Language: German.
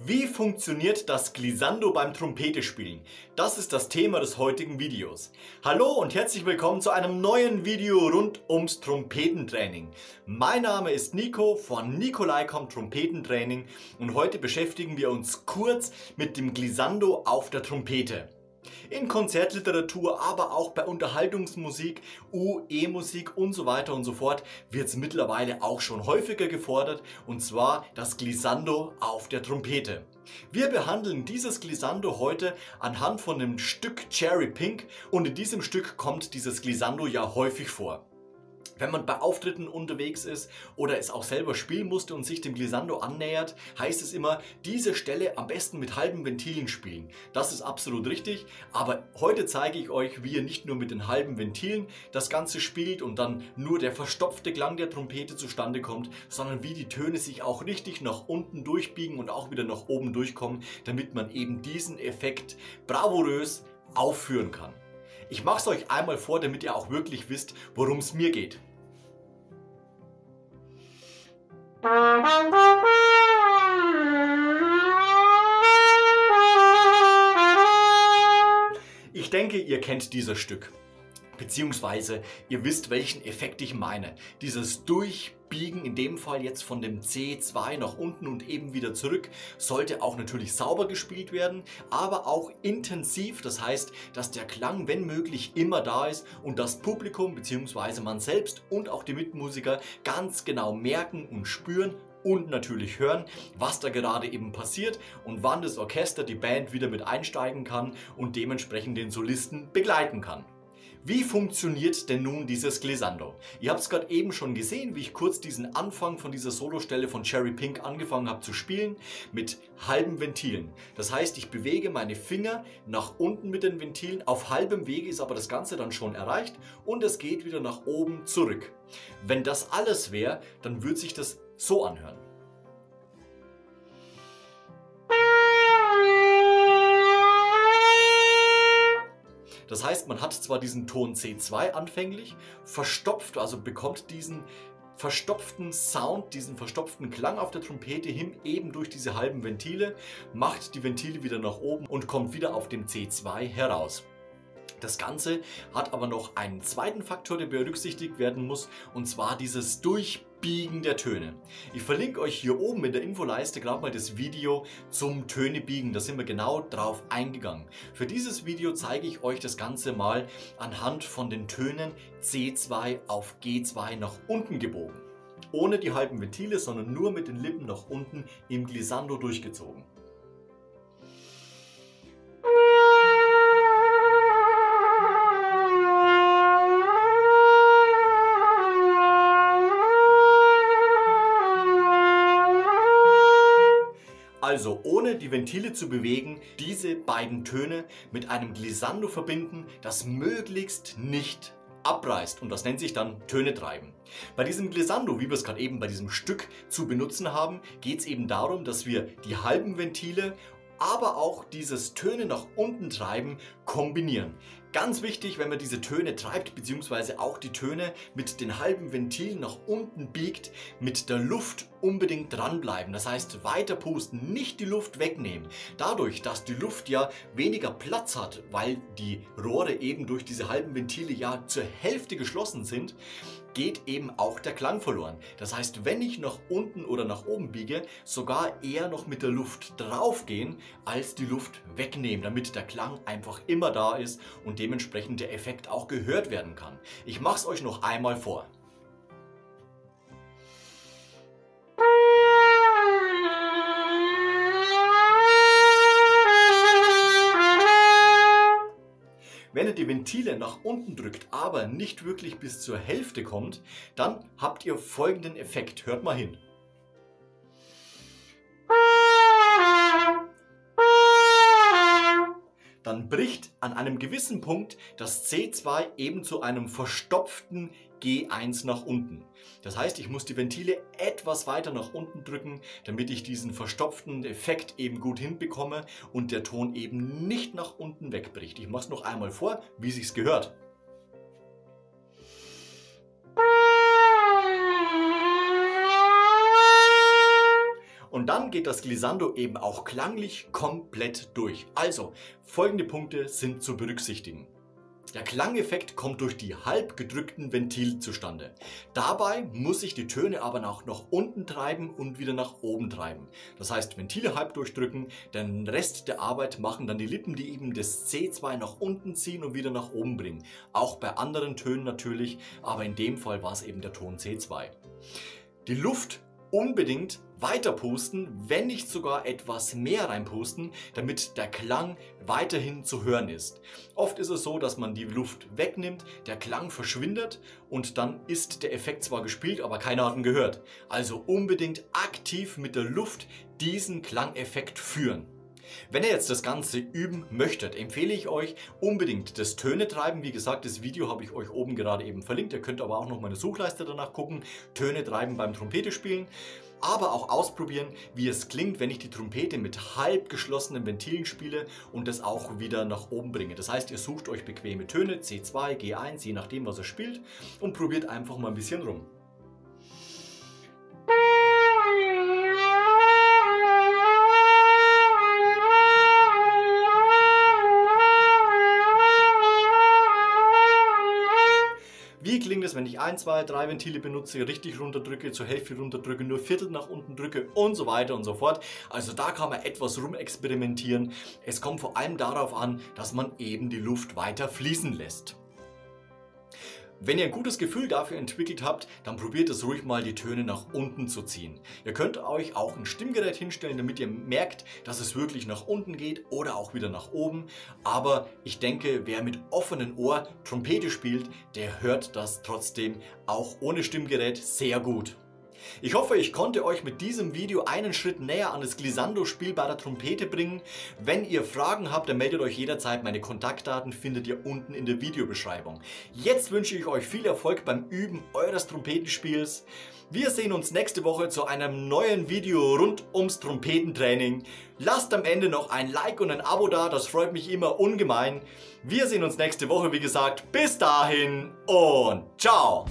Wie funktioniert das Glissando beim Trompete spielen? Das ist das Thema des heutigen Videos. Hallo und herzlich willkommen zu einem neuen Video rund ums Trompetentraining. Mein Name ist Nico von Nikolai.com Trompetentraining und heute beschäftigen wir uns kurz mit dem Glissando auf der Trompete. In Konzertliteratur, aber auch bei Unterhaltungsmusik, UE-Musik und so weiter und so fort wird es mittlerweile auch schon häufiger gefordert und zwar das Glissando auf der Trompete. Wir behandeln dieses Glissando heute anhand von einem Stück Cherry Pink und in diesem Stück kommt dieses Glissando ja häufig vor. Wenn man bei Auftritten unterwegs ist oder es auch selber spielen musste und sich dem Glissando annähert, heißt es immer, diese Stelle am besten mit halben Ventilen spielen. Das ist absolut richtig, aber heute zeige ich euch, wie ihr nicht nur mit den halben Ventilen das Ganze spielt und dann nur der verstopfte Klang der Trompete zustande kommt, sondern wie die Töne sich auch richtig nach unten durchbiegen und auch wieder nach oben durchkommen, damit man eben diesen Effekt bravourös aufführen kann. Ich mache es euch einmal vor, damit ihr auch wirklich wisst, worum es mir geht. Ich denke, ihr kennt dieses Stück. Beziehungsweise ihr wisst, welchen Effekt ich meine. Dieses Durchbiegen, in dem Fall jetzt von dem C2 nach unten und eben wieder zurück, sollte auch natürlich sauber gespielt werden, aber auch intensiv. Das heißt, dass der Klang, wenn möglich, immer da ist und das Publikum beziehungsweise man selbst und auch die Mitmusiker ganz genau merken und spüren, und natürlich hören, was da gerade eben passiert und wann das Orchester, die Band wieder mit einsteigen kann und dementsprechend den Solisten begleiten kann. Wie funktioniert denn nun dieses Glissando? Ihr habt es gerade eben schon gesehen, wie ich kurz diesen Anfang von dieser Solostelle von Cherry Pink angefangen habe zu spielen mit halben Ventilen. Das heißt, ich bewege meine Finger nach unten mit den Ventilen. Auf halbem Wege ist aber das Ganze dann schon erreicht und es geht wieder nach oben zurück. Wenn das alles wäre, dann würde sich das so anhören. Das heißt, man hat zwar diesen Ton C2 anfänglich, verstopft, also bekommt diesen verstopften Sound, diesen verstopften Klang auf der Trompete hin, eben durch diese halben Ventile, macht die Ventile wieder nach oben und kommt wieder auf dem C2 heraus. Das Ganze hat aber noch einen zweiten Faktor, der berücksichtigt werden muss, und zwar dieses Durchbiegen der Töne. Ich verlinke euch hier oben in der Infoleiste gerade mal das Video zum Tönebiegen. Da sind wir genau drauf eingegangen. Für dieses Video zeige ich euch das Ganze mal anhand von den Tönen C2 auf G2 nach unten gebogen. Ohne die halben Ventile, sondern nur mit den Lippen nach unten im Glissando durchgezogen. Die Ventile zu bewegen, diese beiden Töne mit einem Glissando verbinden, das möglichst nicht abreißt und das nennt sich dann Töne treiben. Bei diesem Glissando, wie wir es gerade eben bei diesem Stück zu benutzen haben, geht es eben darum, dass wir die halben Ventile aber auch dieses Töne nach unten treiben kombinieren. Ganz wichtig, wenn man diese Töne treibt, beziehungsweise auch die Töne mit den halben Ventilen nach unten biegt, mit der Luft unbedingt dranbleiben. Das heißt, weiter pusten, nicht die Luft wegnehmen. Dadurch, dass die Luft ja weniger Platz hat, weil die Rohre eben durch diese halben Ventile ja zur Hälfte geschlossen sind, geht eben auch der Klang verloren. Das heißt, wenn ich nach unten oder nach oben biege, sogar eher noch mit der Luft draufgehen, als die Luft wegnehmen, damit der Klang einfach immer da ist und dementsprechend der Effekt auch gehört werden kann. Ich mache es euch noch einmal vor. Wenn ihr die Ventile nach unten drückt, aber nicht wirklich bis zur Hälfte kommt, dann habt ihr folgenden Effekt. Hört mal hin. Bricht an einem gewissen Punkt das C2 eben zu einem verstopften G1 nach unten. Das heißt, ich muss die Ventile etwas weiter nach unten drücken, damit ich diesen verstopften Effekt eben gut hinbekomme und der Ton eben nicht nach unten wegbricht. Ich mache es noch einmal vor, wie sich's gehört. Dann geht das Glissando eben auch klanglich komplett durch. Also, folgende Punkte sind zu berücksichtigen. Der Klangeffekt kommt durch die halb gedrückten Ventile zustande. Dabei muss ich die Töne aber auch nach unten treiben und wieder nach oben treiben. Das heißt Ventile halb durchdrücken, den Rest der Arbeit machen dann die Lippen, die eben das C2 nach unten ziehen und wieder nach oben bringen. Auch bei anderen Tönen natürlich, aber in dem Fall war es eben der Ton C2. Die Luft unbedingt weiter pusten, wenn nicht sogar etwas mehr reinpusten, damit der Klang weiterhin zu hören ist. Oft ist es so, dass man die Luft wegnimmt, der Klang verschwindet und dann ist der Effekt zwar gespielt, aber keiner hat ihn gehört. Also unbedingt aktiv mit der Luft diesen Klangeffekt führen. Wenn ihr jetzt das Ganze üben möchtet, empfehle ich euch unbedingt das Töne treiben. Wie gesagt, das Video habe ich euch oben gerade eben verlinkt. Ihr könnt aber auch noch meine Suchleiste danach gucken. Töne treiben beim Trompete spielen. Aber auch ausprobieren, wie es klingt, wenn ich die Trompete mit halb geschlossenen Ventilen spiele und das auch wieder nach oben bringe. Das heißt, ihr sucht euch bequeme Töne, C2, G1, je nachdem, was ihr spielt und probiert einfach mal ein bisschen rum. Wie klingt es, wenn ich ein, zwei, drei Ventile benutze, richtig runterdrücke, zur Hälfte runterdrücke, nur Viertel nach unten drücke und so weiter und so fort. Also da kann man etwas rumexperimentieren. Es kommt vor allem darauf an, dass man eben die Luft weiter fließen lässt. Wenn ihr ein gutes Gefühl dafür entwickelt habt, dann probiert es ruhig mal die Töne nach unten zu ziehen. Ihr könnt euch auch ein Stimmgerät hinstellen, damit ihr merkt, dass es wirklich nach unten geht oder auch wieder nach oben. Aber ich denke, wer mit offenem Ohr Trompete spielt, der hört das trotzdem auch ohne Stimmgerät sehr gut. Ich hoffe, ich konnte euch mit diesem Video einen Schritt näher an das Glissando-Spiel bei der Trompete bringen. Wenn ihr Fragen habt, dann meldet euch jederzeit. Meine Kontaktdaten findet ihr unten in der Videobeschreibung. Jetzt wünsche ich euch viel Erfolg beim Üben eures Trompetenspiels. Wir sehen uns nächste Woche zu einem neuen Video rund ums Trompetentraining. Lasst am Ende noch ein Like und ein Abo da, das freut mich immer ungemein. Wir sehen uns nächste Woche, wie gesagt. Bis dahin und ciao!